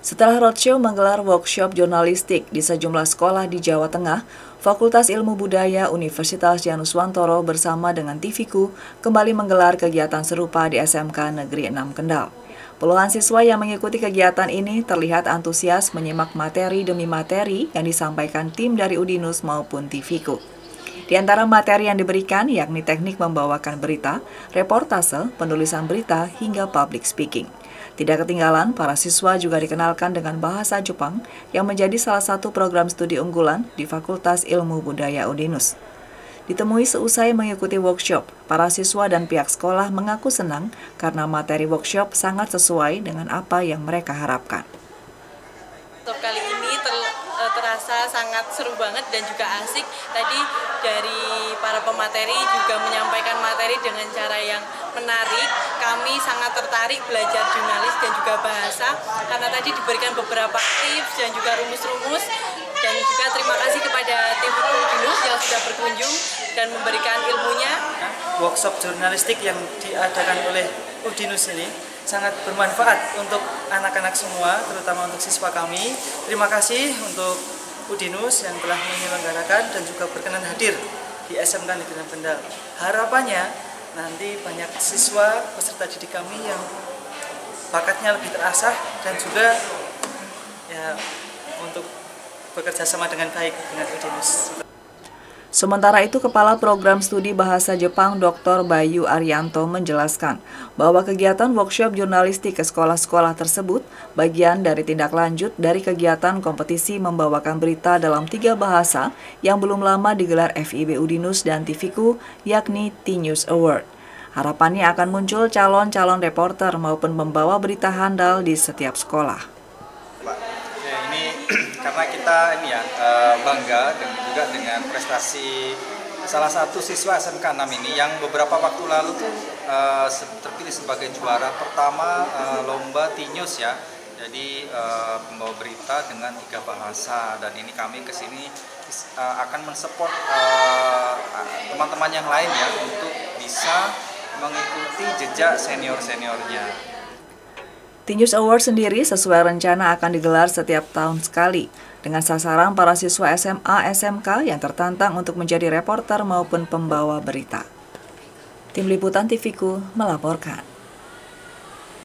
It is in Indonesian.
Setelah roadshow menggelar workshop jurnalistik di sejumlah sekolah di Jawa Tengah, Fakultas Ilmu Budaya Universitas Janus Wantoro bersama dengan TVku kembali menggelar kegiatan serupa di SMK Negeri 6 Kendal. Puluhan siswa yang mengikuti kegiatan ini terlihat antusias menyimak materi demi materi yang disampaikan tim dari Udinus maupun TVku. Di antara materi yang diberikan yakni teknik membawakan berita, reportase, penulisan berita, hingga public speaking. Tidak ketinggalan, para siswa juga dikenalkan dengan bahasa Jepang yang menjadi salah satu program studi unggulan di Fakultas Ilmu Budaya Udinus. Ditemui seusai mengikuti workshop, para siswa dan pihak sekolah mengaku senang karena materi workshop sangat sesuai dengan apa yang mereka harapkan. Kali terasa sangat seru banget dan juga asik. Tadi dari para pemateri juga menyampaikan materi dengan cara yang menarik. Kami sangat tertarik belajar jurnalis dan juga bahasa karena tadi diberikan beberapa tips dan juga rumus-rumus dan juga terima kasih kepada tim Udinus yang sudah berkunjung dan memberikan ilmunya. Workshop jurnalistik yang diadakan oleh Udinus ini sangat bermanfaat untuk anak-anak semua, terutama untuk siswa kami. Terima kasih untuk Udinus yang telah menyelenggarakan dan juga berkenan hadir di SMK Negeri Kendal. Harapannya nanti banyak siswa peserta didik kami yang bakatnya lebih terasah dan juga ya untuk bekerja sama dengan baik dengan Udinus. Sementara itu, Kepala Program Studi Bahasa Jepang Dr. Bayu Arianto menjelaskan bahwa kegiatan workshop jurnalistik ke sekolah-sekolah tersebut bagian dari tindak lanjut dari kegiatan kompetisi membawakan berita dalam tiga bahasa yang belum lama digelar FIB Udinus dan TVku, yakni T-News Award. Harapannya akan muncul calon-calon reporter maupun membawa berita handal di setiap sekolah. Karena kita ini ya eh, bangga dan juga dengan prestasi salah satu siswa SMK 6 ini yang beberapa waktu lalu tuh uh, terpilih sebagai juara pertama uh, lomba Tinyus ya. Jadi uh, pembawa berita dengan tiga bahasa dan ini kami ke sini akan mensupport teman-teman yang lain ya untuk bisa mengikuti jejak senior-seniornya. Tinjus Award sendiri sesuai rencana akan digelar setiap tahun sekali dengan sasaran para siswa SMA SMK yang tertantang untuk menjadi reporter maupun pembawa berita. Tim Liputan TVku melaporkan.